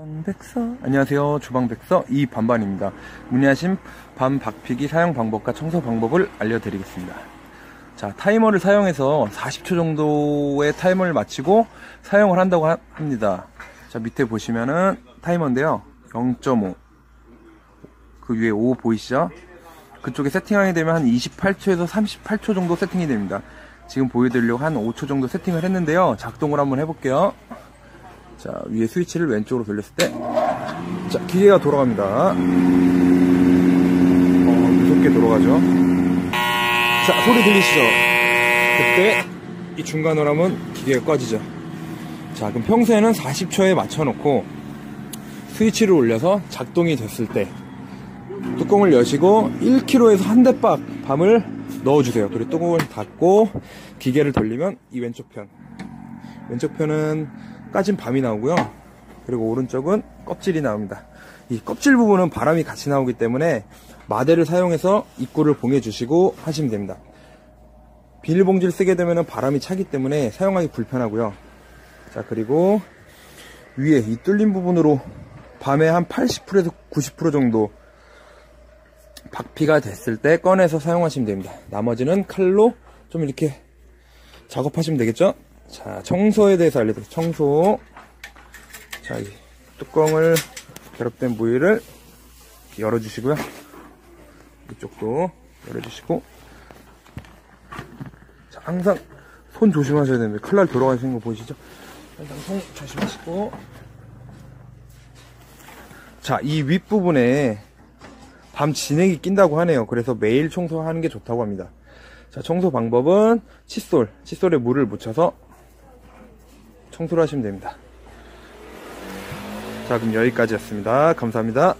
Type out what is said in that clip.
주방백서. 안녕하세요. 주방백서 이반반입니다. 문의하신 밤 박피기 사용 방법과 청소 방법을 알려드리겠습니다. 자 타이머를 사용해서 40초 정도의 타이머를 마치고 사용을 한다고 하- 합니다. 자 밑에 보시면은 타이머인데요. 0.5그 위에 5 보이시죠? 그쪽에 세팅하게 되면 한 28초에서 38초 정도 세팅이 됩니다. 지금 보여드리려고 한 5초 정도 세팅을 했는데요. 작동을 한번 해볼게요 자, 위에 스위치를 왼쪽으로 돌렸을 때, 자, 기계가 돌아갑니다. 어, 무섭게 돌아가죠. 자, 소리 들리시죠? 그때 이 중간으로 하면 기계가 꺼지죠. 자, 그럼 평소에는 40초에 맞춰놓고 스위치를 올려서 작동이 됐을 때 뚜껑을 여시고 1kg에서 한 대박 밤을 넣어주세요. 그리고 뚜껑을 닫고 기계를 돌리면 이 왼쪽 편 왼쪽 편은 까진 밤이 나오고요. 그리고 오른쪽은 껍질이 나옵니다. 이 껍질 부분은 바람이 같이 나오기 때문에 마대를 사용해서 입구를 봉해주시고 하시면 됩니다. 비닐봉지를 쓰게 되면 바람이 차기 때문에 사용하기 불편하고요. 자 그리고 위에 이 뚫린 부분으로 밤에 한 80%에서 90% 정도 박피가 됐을 때 꺼내서 사용하시면 됩니다. 나머지는 칼로 좀 이렇게 작업하시면 되겠죠? 자, 청소에 대해서 알려드릴게요. 청소. 자, 이 뚜껑을 결합된 부위를 열어주시고요. 이쪽도 열어주시고. 자, 항상 손 조심하셔야 됩니다. 칼날 돌아가시는 거 보이시죠? 항상 손 조심하시고. 자, 이 윗부분에 밤 진액이 낀다고 하네요. 그래서 매일 청소하는 게 좋다고 합니다. 자, 청소 방법은 칫솔, 칫솔에 물을 묻혀서 청소를 하시면 됩니다. 자, 그럼 여기까지였습니다. 감사합니다.